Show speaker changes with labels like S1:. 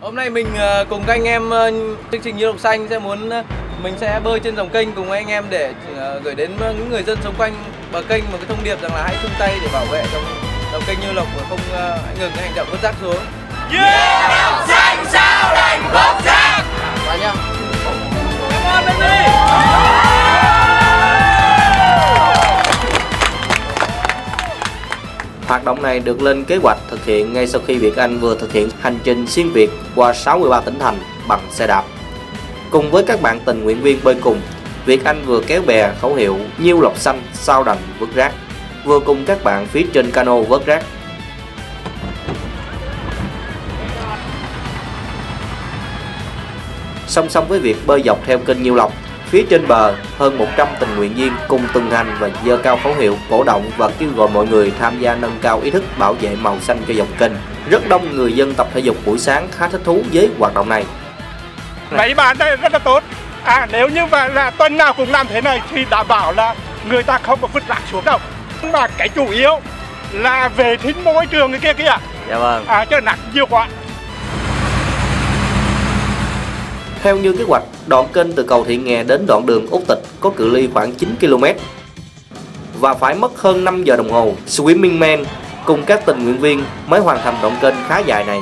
S1: Hôm nay mình ờ, cùng các anh em ờ, chương trình Như Lộc Xanh sẽ muốn ờ, mình sẽ bơi trên dòng kênh cùng anh em để gửi đến những người dân xung quanh bờ kênh một cái thông điệp rằng là hãy chung tay để bảo vệ dòng dòng kênh Như Lộc và không hãy ngừng hành động vứt rác xuống. Như Lộc Xanh sao đành vứt rác.
S2: Hoạt động này được lên kế hoạch thực hiện ngay sau khi Việt Anh vừa thực hiện hành trình xuyên Việt qua 63 tỉnh thành bằng xe đạp. Cùng với các bạn tình nguyện viên bơi cùng, Việt Anh vừa kéo bè khẩu hiệu Nhiêu lộc xanh sao đành vứt rác, vừa cùng các bạn phía trên cano vớt rác. Song song với việc bơi dọc theo kênh Nhiêu Lộc, phía trên bờ hơn 100 tình nguyện viên cùng tuần hành và giơ cao khẩu hiệu cổ động và kêu gọi mọi người tham gia nâng cao ý thức bảo vệ màu xanh cho dòng kênh. Rất đông người dân tập thể dục buổi sáng khá thích thú với hoạt động này.
S3: Mấy bạn đây rất là tốt. À nếu như mà là tuần nào cũng làm thế này thì đảm bảo là người ta không có vứt rác xuống đâu. Mà cái chủ yếu là vệ sinh môi trường cái kia kìa.
S1: Dạ vâng.
S3: À chứ nặng nhiều quá.
S2: Theo như kế hoạch, đoạn kênh từ cầu Thị Nghè đến đoạn đường Úc Tịch có cự ly khoảng 9 km và phải mất hơn 5 giờ đồng hồ. Swimming Man cùng các tình nguyện viên mới hoàn thành đoạn kênh khá dài này.